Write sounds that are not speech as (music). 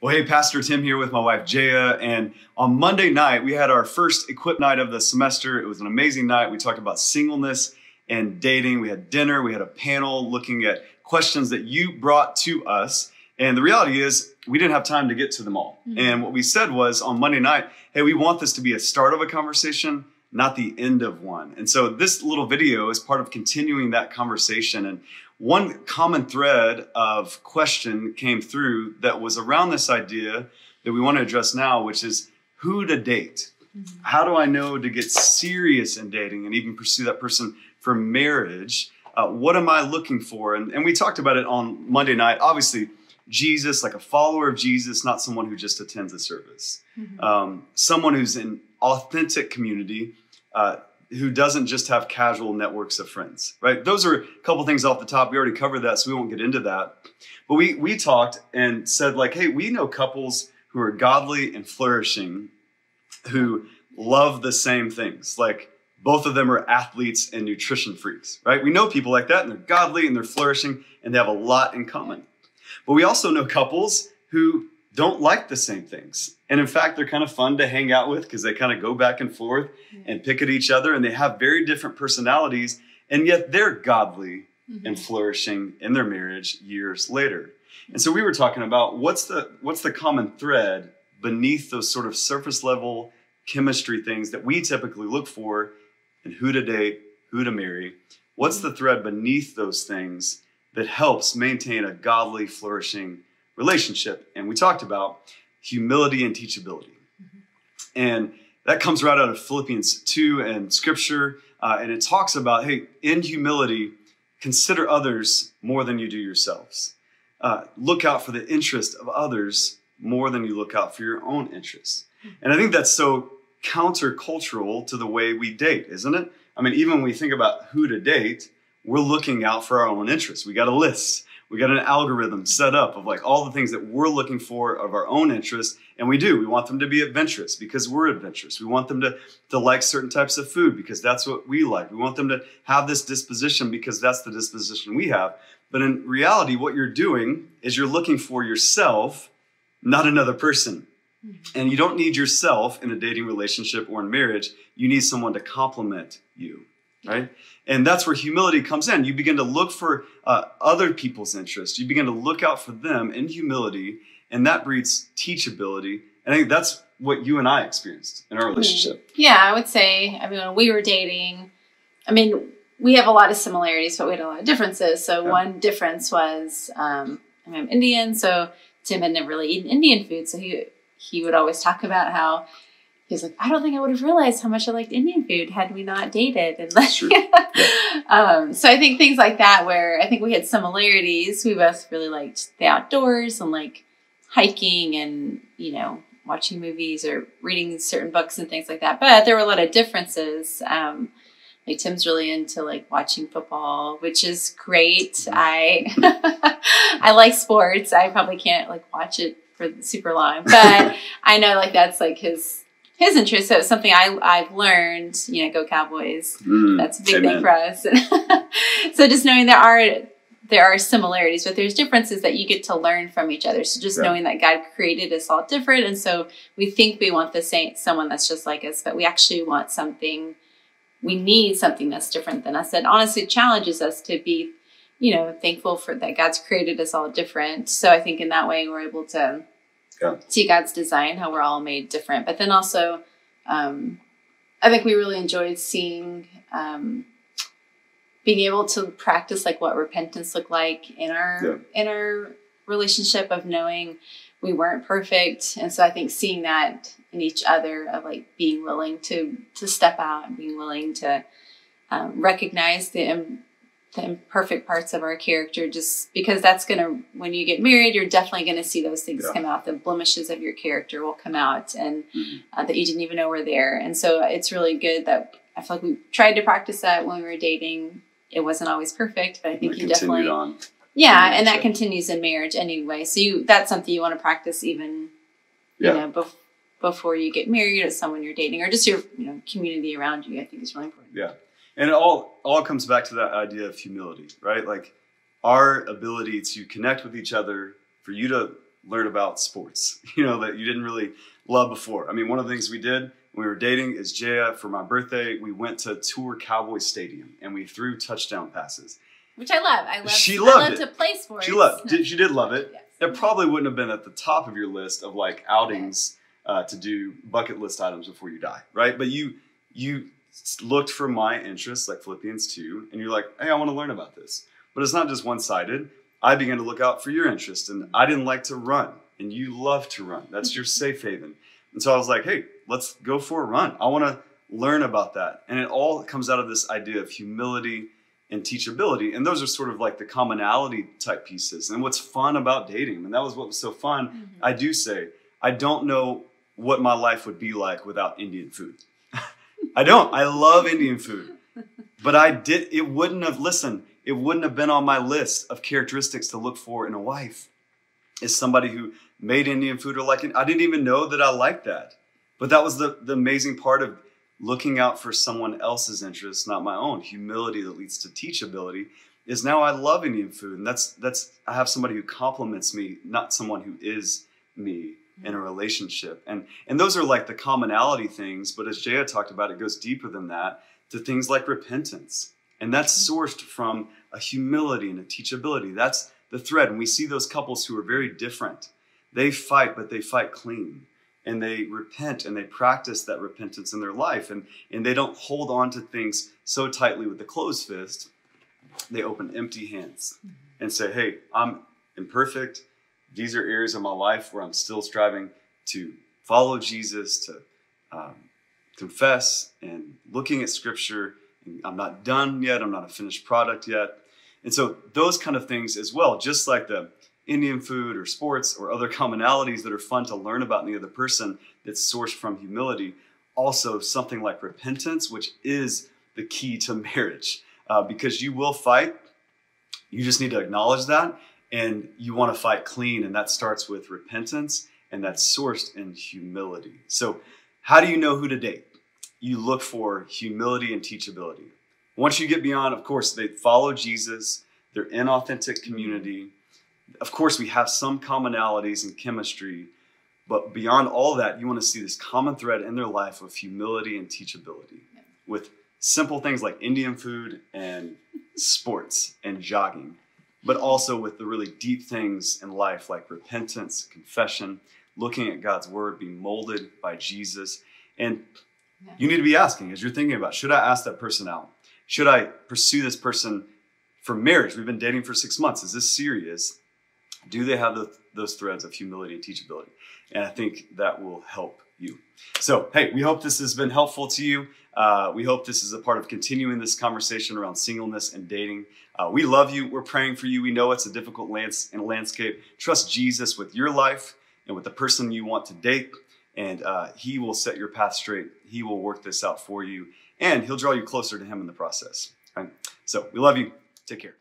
Well, hey, Pastor Tim here with my wife Jaya. And on Monday night, we had our first equip night of the semester. It was an amazing night. We talked about singleness and dating. We had dinner, we had a panel looking at questions that you brought to us. And the reality is, we didn't have time to get to them all. Mm-hmm. And what we said was on Monday night, hey, we want this to be a start of a conversation, not the end of one. And so this little video is part of continuing that conversation. And one common thread of question came through that was around this idea that we want to address now, which is who to date. Mm-hmm. How do I know to get serious in dating and even pursue that person for marriage? Uh, what am I looking for? And, and we talked about it on Monday night. Obviously, Jesus, like a follower of Jesus, not someone who just attends a service, mm-hmm. um, someone who's in authentic community. Uh, who doesn't just have casual networks of friends, right? Those are a couple things off the top. We already covered that, so we won't get into that. But we we talked and said like, hey, we know couples who are godly and flourishing, who love the same things. Like both of them are athletes and nutrition freaks, right? We know people like that, and they're godly and they're flourishing, and they have a lot in common. But we also know couples who don't like the same things. And in fact, they're kind of fun to hang out with because they kind of go back and forth and pick at each other and they have very different personalities. And yet they're godly mm-hmm. and flourishing in their marriage years later. And so we were talking about what's the what's the common thread beneath those sort of surface level chemistry things that we typically look for and who to date, who to marry. What's the thread beneath those things that helps maintain a godly, flourishing relationship. And we talked about humility and teachability. Mm-hmm. And that comes right out of Philippians 2 and scripture. Uh, and it talks about, hey, in humility, consider others more than you do yourselves. Uh, look out for the interest of others more than you look out for your own interests. Mm-hmm. And I think that's so countercultural to the way we date, isn't it? I mean, even when we think about who to date, we're looking out for our own interests. We got a list we got an algorithm set up of like all the things that we're looking for of our own interest and we do. We want them to be adventurous because we're adventurous. We want them to to like certain types of food because that's what we like. We want them to have this disposition because that's the disposition we have. But in reality what you're doing is you're looking for yourself not another person. And you don't need yourself in a dating relationship or in marriage. You need someone to complement you right? And that's where humility comes in. You begin to look for uh, other people's interests. You begin to look out for them in humility, and that breeds teachability. And I think that's what you and I experienced in our hmm. relationship. Yeah, I would say. I mean, when we were dating, I mean, we have a lot of similarities, but we had a lot of differences. So yeah. one difference was um, I'm Indian, so Tim had never really eaten Indian food, so he he would always talk about how he's like, I don't think I would have realized how much I liked Indian food had we not dated. And like, (laughs) um, so I think things like that, where I think we had similarities. We both really liked the outdoors and like hiking and, you know, watching movies or reading certain books and things like that. But there were a lot of differences. Um, like Tim's really into like watching football, which is great. Mm-hmm. I (laughs) I like sports. I probably can't like watch it for super long, but (laughs) I know like that's like his his interest. So it's something I, I've learned, you know, go Cowboys. Mm, That's a big amen. thing for us. (laughs) so just knowing there are, there are similarities, but there's differences that you get to learn from each other. So just knowing that God created us all different. And so we think we want the same, someone that's just like us, but we actually want something, we need something that's different than us. That honestly challenges us to be, you know, thankful for that God's created us all different. So I think in that way we're able to, yeah. see God's design, how we're all made different. But then also, um, I think we really enjoyed seeing um, being able to practice like what repentance looked like in our yeah. in our relationship of knowing we weren't perfect, and so I think seeing that in each other of like being willing to to step out and being willing to um, recognize the the imperfect parts of our character just because that's going to when you get married you're definitely going to see those things yeah. come out. The blemishes of your character will come out and mm-hmm. uh, that you didn't even know were there. And so it's really good that i feel like we tried to practice that when we were dating. It wasn't always perfect but i think you definitely on. Yeah and that continues in marriage anyway. So you that's something you want to practice even yeah. you know bef- before you get married or someone you're dating or just your you know community around you i think is really important. Yeah and it all all comes back to that idea of humility, right? Like our ability to connect with each other, for you to learn about sports, (laughs) you know, that you didn't really love before. I mean, one of the things we did when we were dating is Jaya, for my birthday, we went to tour Cowboy Stadium and we threw touchdown passes. Which I love. I love. She loved it. to play sports. She loved, did, she did love it. Yes. It probably wouldn't have been at the top of your list of like outings uh, to do bucket list items before you die, right? But you you looked for my interests, like Philippians two, and you're like, hey, I want to learn about this. But it's not just one sided. I began to look out for your interest, and I didn't like to run, and you love to run. That's your (laughs) safe haven. And so I was like, hey, let's go for a run. I want to learn about that, and it all comes out of this idea of humility and teachability. And those are sort of like the commonality type pieces. And what's fun about dating, and that was what was so fun. Mhm. I do say, I don't know what my life would be like without Indian food. I don't. I love Indian food. But I did, it wouldn't have, listen, it wouldn't have been on my list of characteristics to look for in a wife. Is somebody who made Indian food or like. I didn't even know that I liked that. But that was the, the amazing part of looking out for someone else's interests, not my own. Humility that leads to teachability is now I love Indian food. And that's that's I have somebody who complements me, not someone who is me in a relationship. And and those are like the commonality things, but as Jaya talked about, it goes deeper than that to things like repentance. And that's mm-hmm. sourced from a humility and a teachability. That's the thread. And we see those couples who are very different. They fight, but they fight clean. And they repent and they practice that repentance in their life. And, and they don't hold on to things so tightly with the closed fist. They open empty hands mm-hmm. and say, Hey, I'm imperfect. These are areas of my life where I'm still striving to follow Jesus, to um, confess and looking at scripture. I'm not done yet. I'm not a finished product yet. And so those kind of things as well, just like the Indian food or sports or other (laughs) commonalities that are fun to learn about in the other person that's sourced from humility. Also, something like repentance, which is the key to (laughs) marriage, uh, because you will fight. You just need to acknowledge that, and you want to fight clean, and that starts with repentance, and that's sourced in humility. So, how do you know who to date? You look for humility and teachability. Once you get beyond, of course, they follow Jesus, they're in authentic community. Of course, we have some commonalities and chemistry, but beyond all that, you want to see this common thread in their life of humility and teachability with simple things like Indian food and sports and jogging, but also with the really deep things in life like repentance, confession, looking at God's word, being molded by Jesus. And Yeah. you need to be asking as you're thinking about should I ask that person out? Should I pursue this person for marriage? We've been dating for six months. Is this serious? Do they have the, those threads of humility and teachability? And I think that will help you. So, hey, we hope this has been helpful to you. Uh, we hope this is a part of continuing this conversation around singleness and dating. Uh, we love you. We're praying for you. We know it's a difficult lands- landscape. Trust Jesus with your life and with the person you want to date, and uh, He will set your path straight. He will work this out for you, and He'll draw you closer to Him in the process. Right? So, we love you. Take care.